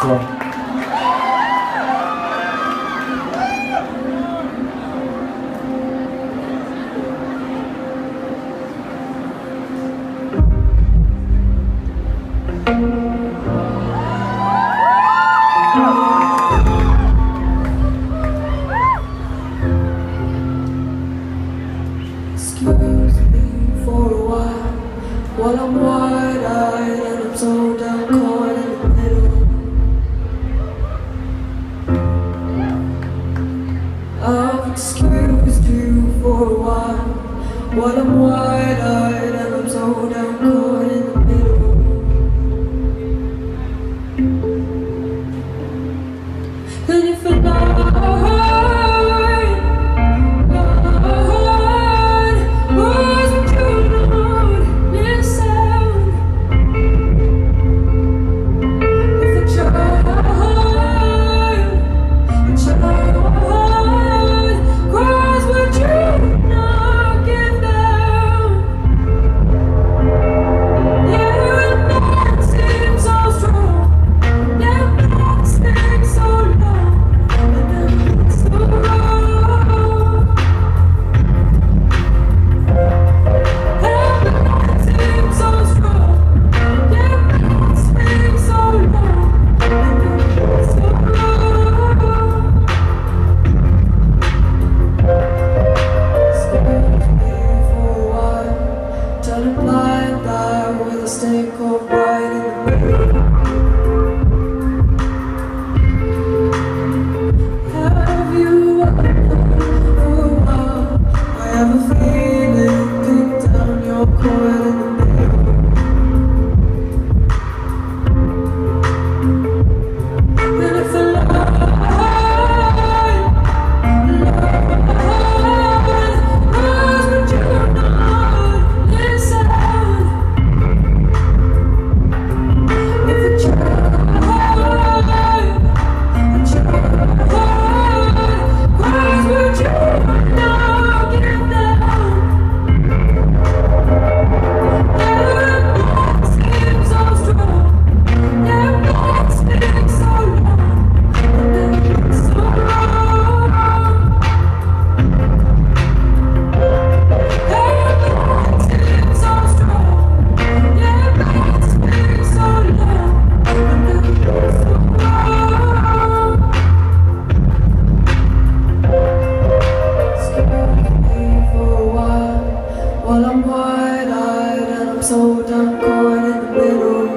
嗯 excuse me for a while While I'm wide-eyed and I'm so damn cold wine bar with a stake of wine in the middle. So dark caught in the middle.